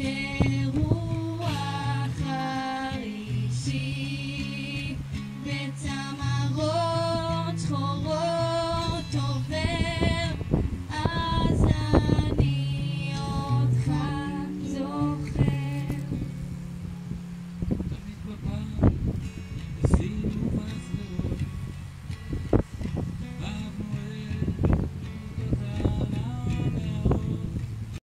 Tea.